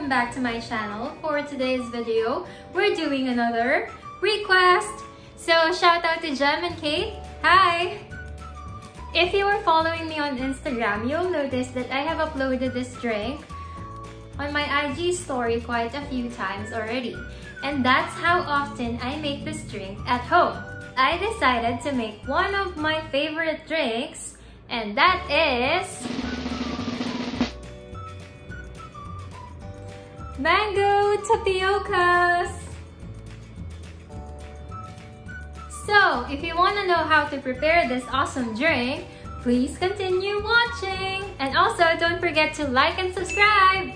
welcome back to my channel. For today's video, we're doing another request. So shout out to Jem and Kate. Hi! If you are following me on Instagram, you'll notice that I have uploaded this drink on my IG story quite a few times already. And that's how often I make this drink at home. I decided to make one of my favorite drinks and that is mango tapiocas. So, if you want to know how to prepare this awesome drink, please continue watching. And also, don't forget to like and subscribe.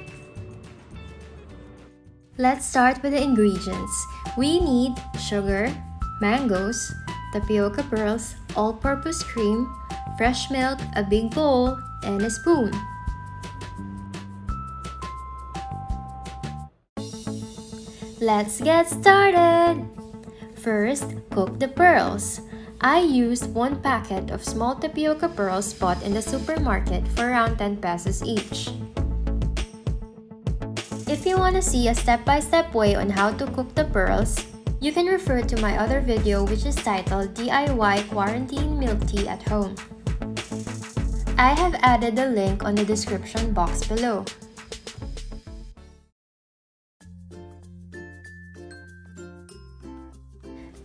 Let's start with the ingredients. We need sugar, mangoes, tapioca pearls, all-purpose cream, fresh milk, a big bowl, and a spoon. Let's get started! First, cook the pearls. I used one packet of small tapioca pearls bought in the supermarket for around 10 pesos each. If you want to see a step-by-step -step way on how to cook the pearls, you can refer to my other video which is titled DIY Quarantine Milk Tea at Home. I have added the link on the description box below.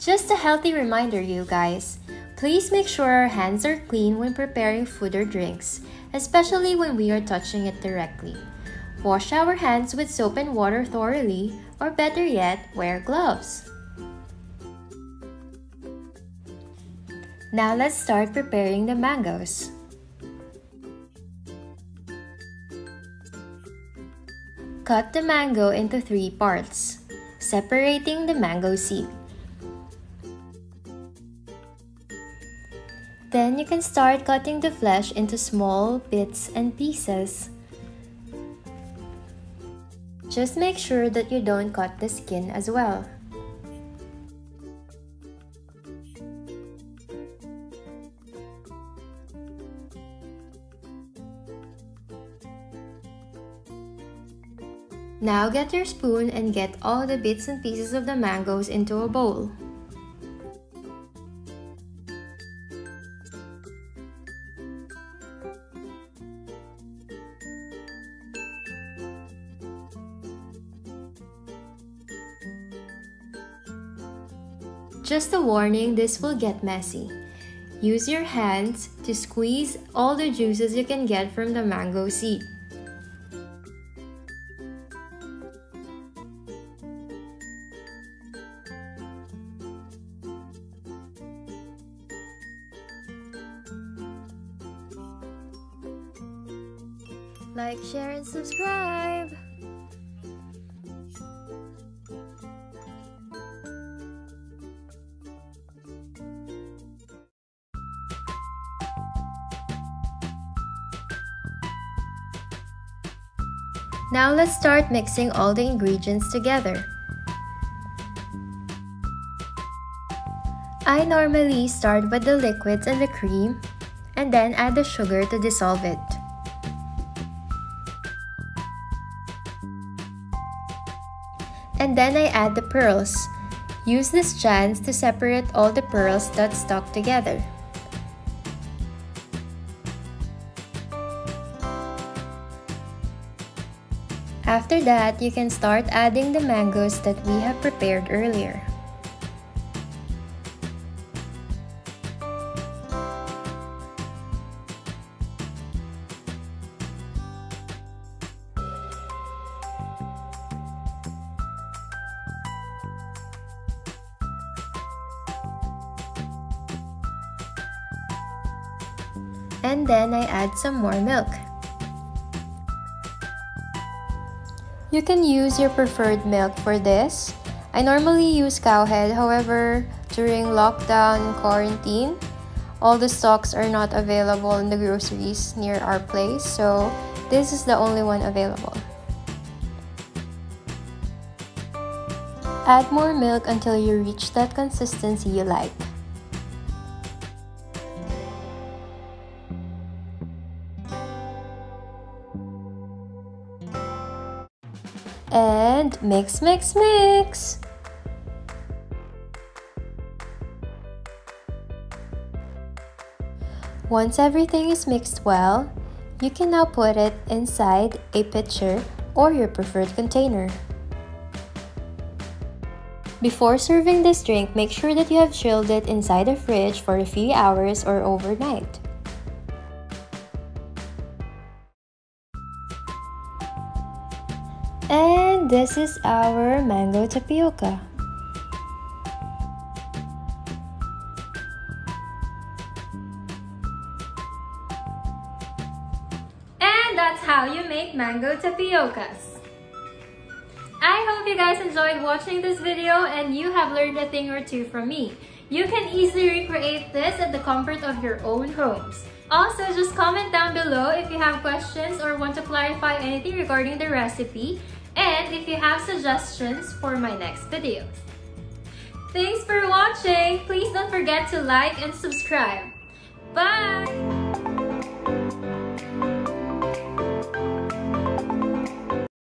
Just a healthy reminder you guys, please make sure our hands are clean when preparing food or drinks, especially when we are touching it directly. Wash our hands with soap and water thoroughly, or better yet, wear gloves. Now let's start preparing the mangoes. Cut the mango into three parts, separating the mango seed. Then you can start cutting the flesh into small bits and pieces. Just make sure that you don't cut the skin as well. Now get your spoon and get all the bits and pieces of the mangoes into a bowl. Just a warning, this will get messy. Use your hands to squeeze all the juices you can get from the mango seed. Like, share, and subscribe! Now let's start mixing all the ingredients together. I normally start with the liquids and the cream and then add the sugar to dissolve it. And then I add the pearls. Use this chance to separate all the pearls that stuck together. After that, you can start adding the mangoes that we have prepared earlier. and then I add some more milk. You can use your preferred milk for this. I normally use cowhead, however, during lockdown and quarantine, all the stocks are not available in the groceries near our place, so this is the only one available. Add more milk until you reach that consistency you like. And mix, mix, mix. Once everything is mixed well, you can now put it inside a pitcher or your preferred container. Before serving this drink, make sure that you have chilled it inside the fridge for a few hours or overnight. This is our mango tapioca. And that's how you make mango tapiocas. I hope you guys enjoyed watching this video and you have learned a thing or two from me. You can easily recreate this at the comfort of your own homes. Also, just comment down below if you have questions or want to clarify anything regarding the recipe and if you have suggestions for my next videos. Thanks for watching! Please don't forget to like and subscribe. Bye!